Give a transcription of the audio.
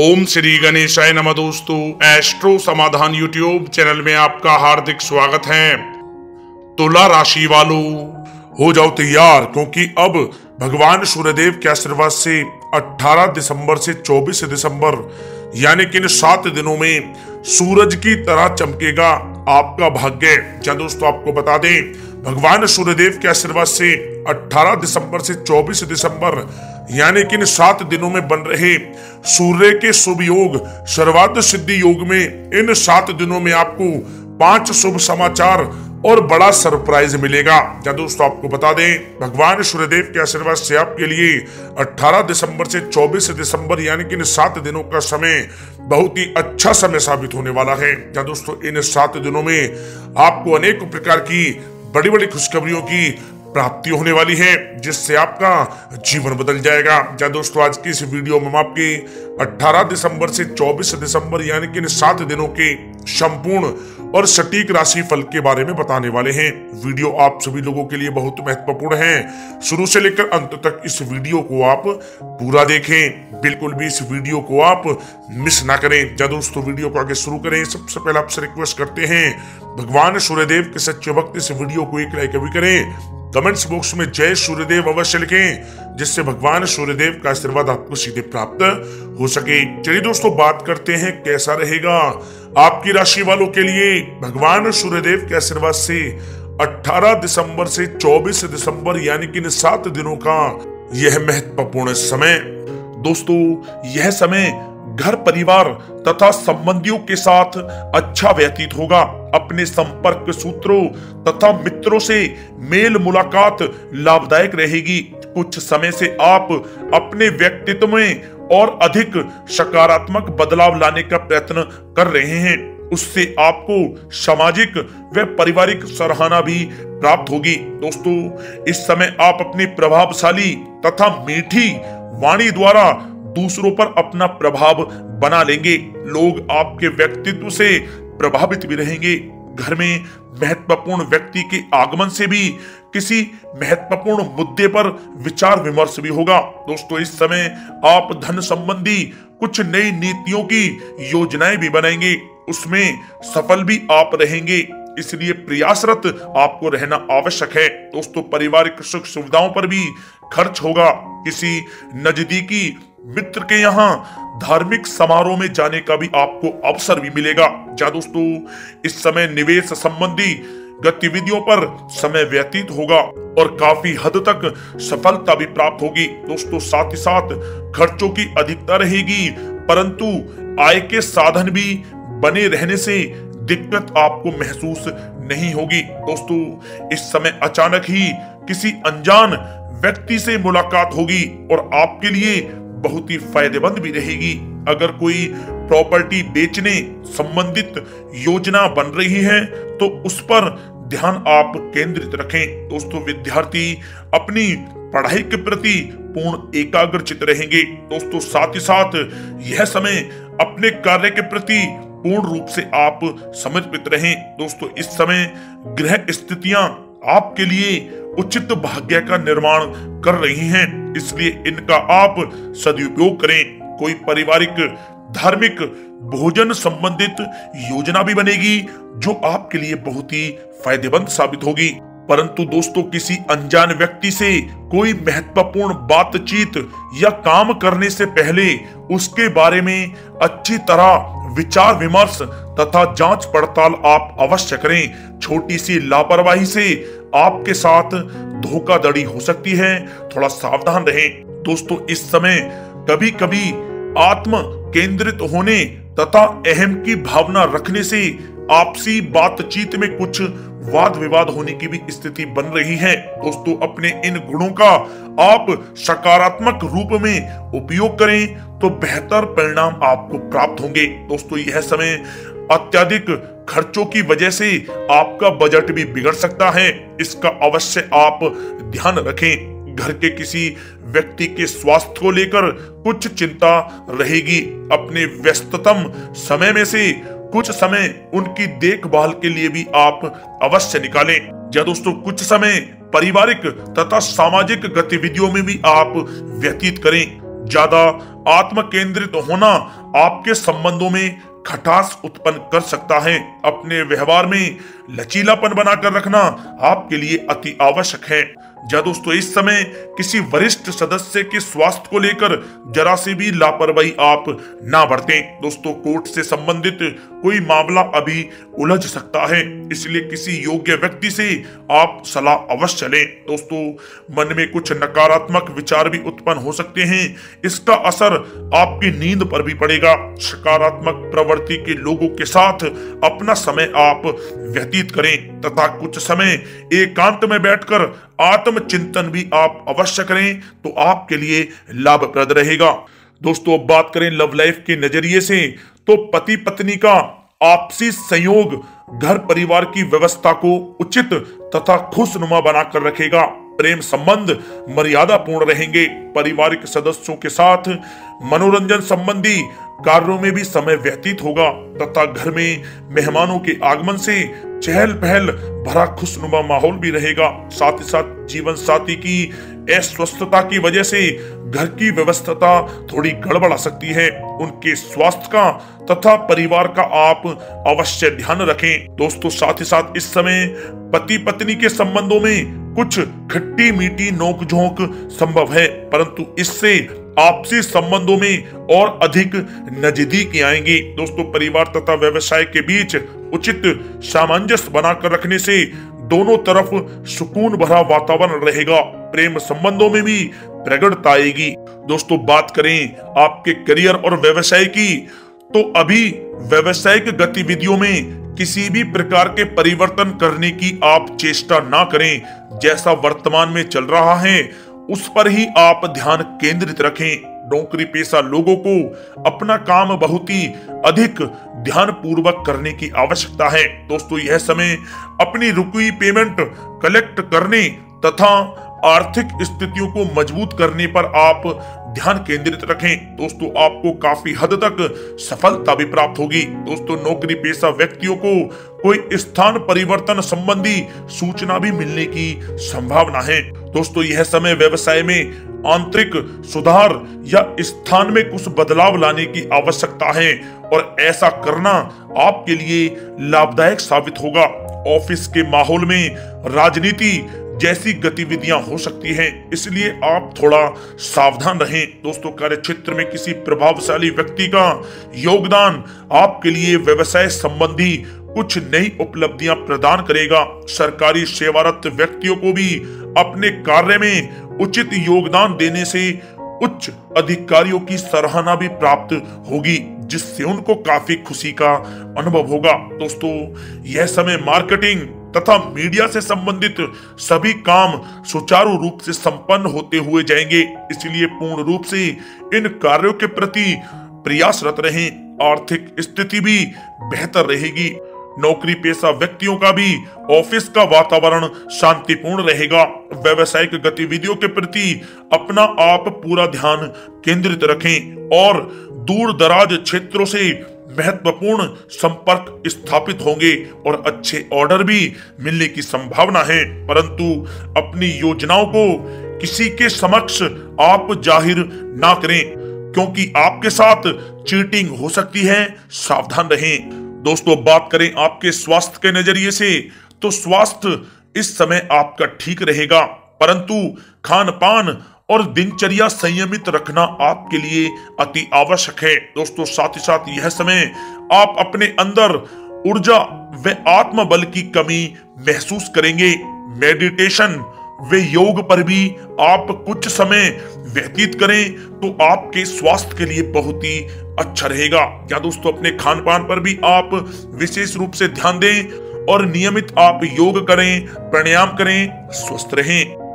ओम श्री गणेशाय नमः दोस्तों एस्ट्रो समाधान यूट्यूब चैनल में आपका हार्दिक स्वागत है। तुला राशि वालों, हो जाओ तैयार, क्योंकि अब भगवान सूर्यदेव के आशीर्वाद से 18 दिसंबर से 24 दिसंबर, यानी कि इन सात दिनों में सूरज की तरह चमकेगा आपका भाग्य। क्या दोस्तों, आपको बता दें, भगवान सूर्यदेव के आशीर्वाद से 18 दिसंबर से 24 दिसंबर यानी कि इन सात दिनों में बन रहे सूर्य के शुभ योग, सर्वाध सिद्धि योग में इन सात दिनों में आपको पाँच शुभ समाचार और बड़ा सरप्राइज़ मिलेगा। क्या दोस्तों, आपको बता दें, भगवान सूर्यदेव के आशीर्वाद से आपके लिए 18 दिसंबर से 24 दिसंबर यानी कि इन सात दिनों का समय बहुत ही अच्छा समय साबित होने वाला है। क्या दोस्तों, इन सात दिनों में आपको अनेक प्रकार की बड़ी बड़ी खुशखबरियों की प्राप्ति होने वाली है, जिससे आपका जीवन बदल जाएगा। या दोस्तों, आज की इस वीडियो में हम आपके 18 दिसंबर से 24 दिसंबर, यानी कि इन सात दिनों के संपूर्ण और सटीक राशि फल के बारे में बताने वाले हैं। वीडियो आप सभी लोगों के लिए बहुत महत्वपूर्ण है। शुरू से लेकर अंत तक इस वीडियो को आप पूरा देखें। बिल्कुल भी इस वीडियो को आप मिस ना करें। या दोस्तों, वीडियो को आगे शुरू करें। सबसे पहले आपसे रिक्वेस्ट करते हैं, भगवान सूर्यदेव के सच्चे भक्त इस वीडियो को एक लाइक भी करें। कमेंट्स बॉक्स में जय सूर्यदेव अवश्य लिखें, जिससे भगवान सूर्यदेव का आशीर्वाद आपको सीधे प्राप्त हो सके। चलिए दोस्तों, बात करते हैं कैसा रहेगा। आपकी राशि वालों के लिए भगवान सूर्यदेव के आशीर्वाद से 18 दिसंबर से 24 दिसंबर, यानी कि सात दिनों का यह महत्वपूर्ण समय। दोस्तों, यह समय घर परिवार तथा संबंधियों के साथ अच्छा व्यतीत होगा। अपने संपर्क सूत्रों तथा मित्रों से मेल मुलाकात लाभदायक रहेगी। कुछ समय से आप अपने व्यक्तित्व में और अधिक सकारात्मक बदलाव लाने का प्रयत्न कर रहे हैं। उससे आपको सामाजिक व पारिवारिक सराहना भी प्राप्त होगी। दोस्तों, इस समय आप अपनी प्रभावशाली तथा मीठी वाणी द्वारा दूसरों पर अपना प्रभाव बना लेंगे। लोग आपके व्यक्तित्व से प्रभावित भी रहेंगे। घर में महत्वपूर्ण व्यक्ति के आगमन से भी किसी महत्वपूर्ण मुद्दे पर विचार विमर्श भी होगा। दोस्तों, इस समय आप धन संबंधी कुछ नई नीतियों की योजनाएँ भी बनाएँगे। उसमें सफल भी आप रहेंगे। इसलिए प्रयासरत आपको रहना आवश्यक है। दोस्तों, पारिवारिक सुख सुविधाओं पर भी खर्च होगा। किसी नजदीकी मित्र के यहाँ धार्मिक समारोह में जाने का भी आपको अवसर भी मिलेगा। क्या दोस्तों, इस समय निवेश संबंधी गतिविधियों पर समय व्यतीत होगा और काफ़ी हद तक सफलता भी प्राप्त होगी। दोस्तों, साथ ही साथ खर्चों की अधिकता रहेगी, परंतु आय के साधन भी बने रहने से दिक्कत आपको महसूस नहीं होगी। दोस्तों, इस समय अचानक ही किसी अनजान व्यक्ति से मुलाकात होगी और आपके लिए बहुत ही फ़ायदेमंद भी रहेगी। अगर कोई प्रॉपर्टी बेचने संबंधित योजना बन रही है तो उस पर ध्यान आप केंद्रित रखें। दोस्तों, विद्यार्थी अपनी पढ़ाई के प्रति पूर्ण एकाग्रचित रहेंगे। दोस्तों, साथ ही साथ यह समय अपने कार्य के प्रति पूर्ण रूप से आप समर्पित रहें। दोस्तों, इस समय ग्रह स्थितियाँ आपके लिए उचित भाग्य का निर्माण कर रही हैं। इसलिए इनका आप सदुपयोग करें। कोई पारिवारिक, धार्मिक, भोजन संबंधित योजना भी बनेगी, जो आपके लिए बहुत ही फ़ायदेमंद साबित होगी। परंतु दोस्तों, किसी अनजान व्यक्ति से कोई महत्वपूर्ण बातचीत या काम करने से पहले उसके बारे में अच्छी तरह विचार विमर्श तथा जाँच पड़ताल आप अवश्य करें। छोटी सी लापरवाही से आपके साथ धोखाधड़ी हो सकती है। थोड़ा सावधान रहें। दोस्तों, इस समय कभी कभी आत्म केंद्रित होने तथा अहम की भावना रखने से आपसी बातचीत में कुछ वाद विवाद होने की भी स्थिति बन रही है। दोस्तों, अपने इन गुणों का आप सकारात्मक रूप में उपयोग करें तो बेहतर परिणाम आपको प्राप्त होंगे। दोस्तों, यह समय अत्यधिक खर्चों की वजह से आपका बजट भी बिगड़ सकता है। इसका अवश्य आप ध्यान रखें। घर के किसी व्यक्ति के स्वास्थ्य को लेकर कुछ चिंता रहेगी। अपने व्यस्ततम समय में से कुछ समय उनकी देखभाल के लिए भी आप अवश्य निकालें। या दोस्तों, कुछ समय पारिवारिक तथा सामाजिक गतिविधियों में भी आप व्यतीत करें। ज़्यादा आत्म केंद्रित होना आपके संबंधों में खटास उत्पन्न कर सकता है। अपने व्यवहार में लचीलापन बनाकर रखना आपके लिए अति आवश्यक है। जा दोस्तों, इस समय किसी वरिष्ठ सदस्य के स्वास्थ्य को लेकर जरा से भी लापरवाही आप ना बरतें। दोस्तों, कोर्ट से संबंधित कोई मामला अभी उलझ सकता है, इसलिए किसी योग्य व्यक्ति से आप सलाह अवश्य लें। दोस्तों, मन में कुछ नकारात्मक विचार भी उत्पन्न हो सकते हैं, इसका असर आपकी नींद पर भी पड़ेगा। सकारात्मक प्रवृत्ति के लोगों के साथ अपना समय आप व्यतीत करें, तथा कुछ समय एकांत में बैठकर आत्म चिंतन भी आप अवश्य करें तो आपके लिए लाभप्रद रहेगा। दोस्तों, अब बात करें लव लाइफ के नज़रिए से तो पति पत्नी का आपसी संयोग घर परिवार की व्यवस्था को उचित तथा खुशनुमा बनाकर रखेगा। प्रेम संबंध मर्यादा पूर्ण रहेंगे। पारिवारिक सदस्यों के साथ मनोरंजन संबंधी कार्यों में भी समय व्यतीत होगा, तथा घर में मेहमानों के आगमन से चहल पहल भरा खुशनुमा माहौल भी रहेगा। साथ ही साथ जीवन साथी की अस्वस्थता की वजह से घर की व्यवस्था थोड़ी गड़बड़ा सकती है। उनके स्वास्थ्य का तथा परिवार का आप अवश्य ध्यान रखें। दोस्तों, साथ ही साथ इस समय पति पत्नी के संबंधों में कुछ खट्टी मीठी नोक झोंक संभव है, परंतु इससे आपसी संबंधों में और अधिक नज़दीक आएँगी। दोस्तों, परिवार तथा व्यवसाय के बीच उचित सामंजस्य बनाकर रखने से दोनों तरफ़ सुकून भरा वातावरण रहेगा। प्रेम संबंधों में भी प्रगड़ता आएगी। दोस्तों, बात करें आपके करियर और व्यवसाय की तो अभी व्यवसायिक गतिविधियों में किसी भी प्रकार के परिवर्तन करने की आप चेष्टा ना करें। जैसा वर्तमान में चल रहा है उस पर ही आप ध्यान केंद्रित रखें। नौकरी पेशा लोगों को अपना काम बहुत ही अधिक ध्यान पूर्वक करने की आवश्यकता है। दोस्तों, यह समय अपनी रुकी पेमेंट कलेक्ट करने तथा आर्थिक स्थितियों को मज़बूत करने पर आप ध्यान केंद्रित रखें। दोस्तों, आपको काफ़ी हद तक सफलता भी प्राप्त होगी। दोस्तों, नौकरी पेशा व्यक्तियों को कोई स्थान परिवर्तन संबंधी सूचना भी मिलने की संभावना है। दोस्तों, यह समय व्यवसाय में आंतरिक सुधार या स्थान में कुछ बदलाव लाने की आवश्यकता है और ऐसा करना आपके लिए लाभदायक साबित होगा। ऑफ़िस के माहौल में राजनीति जैसी गतिविधियाँ हो सकती हैं, इसलिए आप थोड़ा सावधान रहें। दोस्तों कार्य क्षेत्र में किसी प्रभावशाली व्यक्ति का योगदान आपके लिए व्यवसाय संबंधी कुछ नई उपलब्धियाँ प्रदान करेगा। सरकारी सेवारत व्यक्तियों को भी अपने कार्य में उचित योगदान देने से उच्च अधिकारियों की सराहना भी प्राप्त होगी, जिससे उनको काफ़ी खुशी का अनुभव होगा। दोस्तों, यह समय मार्केटिंग तथा मीडिया से संबंधित सभी काम सुचारू रूप से संपन्न होते हुए जाएँगे। इसलिए पूर्ण रूप से इन कार्यों के प्रति प्रयासरत रहें। आर्थिक स्थिति भी बेहतर रहेगी। नौकरी पेशा व्यक्तियों का भी ऑफ़िस का वातावरण शांतिपूर्ण रहेगा। व्यवसायिक गतिविधियों के प्रति अपना आप पूरा ध्यान केंद्रित रखें और दूर दराज क्षेत्रों से महत्वपूर्ण संपर्क स्थापित होंगे और अच्छे ऑर्डर भी मिलने की संभावना है। परंतु अपनी योजनाओं को किसी के समक्ष आप ज़ाहिर ना करें, क्योंकि आपके साथ चीटिंग हो सकती है। सावधान रहें। दोस्तों, बात करें आपके स्वास्थ्य के नज़रिए से तो स्वास्थ्य इस समय आपका ठीक रहेगा। परंतु खान पान और दिनचर्या संयमित रखना आपके लिए अति आवश्यक है। दोस्तों, साथ ही साथ यह समय आप अपने अंदर ऊर्जा व आत्मबल की कमी महसूस करेंगे। मेडिटेशन व योग पर भी आप कुछ समय व्यतीत करें तो आपके स्वास्थ्य के लिए बहुत ही अच्छा रहेगा। या दोस्तों, अपने खान पान पर भी आप विशेष रूप से ध्यान दें और नियमित आप योग करें, प्राणायाम करें, स्वस्थ रहें।